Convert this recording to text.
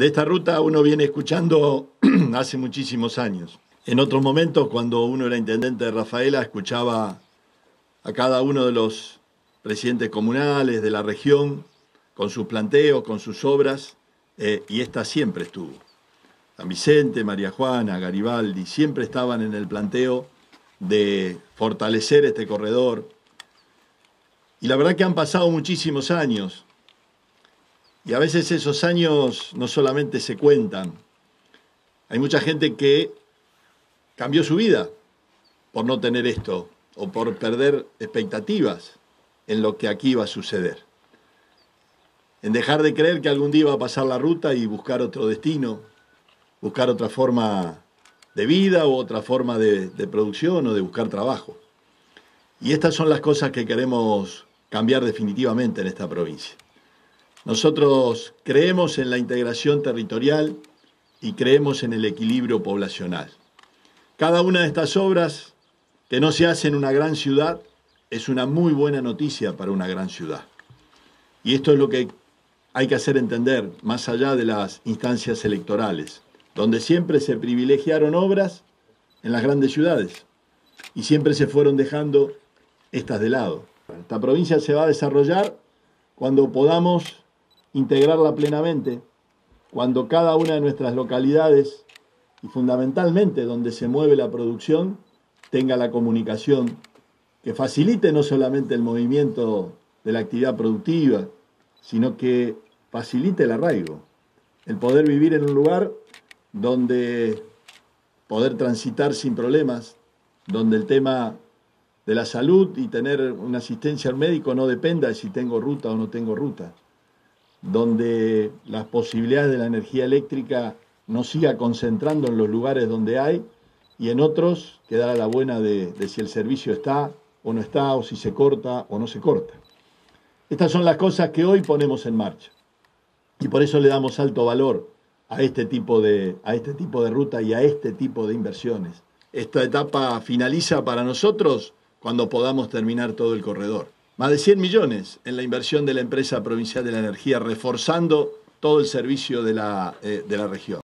De esta ruta uno viene escuchando hace muchísimos años. En otros momentos, cuando uno era intendente de Rafaela, escuchaba a cada uno de los presidentes comunales de la región con sus planteos, con sus obras, eh, y esta siempre estuvo. San Vicente, María Juana, Garibaldi, siempre estaban en el planteo de fortalecer este corredor. Y la verdad que han pasado muchísimos años. Y a veces esos años no solamente se cuentan. Hay mucha gente que cambió su vida por no tener esto o por perder expectativas en lo que aquí va a suceder. En dejar de creer que algún día va a pasar la ruta y buscar otro destino, buscar otra forma de vida u otra forma de, de producción o de buscar trabajo. Y estas son las cosas que queremos cambiar definitivamente en esta provincia. Nosotros creemos en la integración territorial y creemos en el equilibrio poblacional. Cada una de estas obras que no se hace en una gran ciudad es una muy buena noticia para una gran ciudad. Y esto es lo que hay que hacer entender más allá de las instancias electorales, donde siempre se privilegiaron obras en las grandes ciudades y siempre se fueron dejando estas de lado. Esta provincia se va a desarrollar cuando podamos integrarla plenamente, cuando cada una de nuestras localidades y fundamentalmente donde se mueve la producción tenga la comunicación que facilite no solamente el movimiento de la actividad productiva, sino que facilite el arraigo, el poder vivir en un lugar donde poder transitar sin problemas, donde el tema de la salud y tener una asistencia al médico no dependa de si tengo ruta o no tengo ruta, donde las posibilidades de la energía eléctrica no siga concentrando en los lugares donde hay y en otros quedar a la buena de, de si el servicio está o no está, o si se corta o no se corta. Estas son las cosas que hoy ponemos en marcha. Y por eso le damos alto valor a este tipo de, a este tipo de ruta y a este tipo de inversiones. Esta etapa finaliza para nosotros cuando podamos terminar todo el corredor. Más de 100 millones en la inversión de la empresa provincial de la energía, reforzando todo el servicio de la, eh, de la región.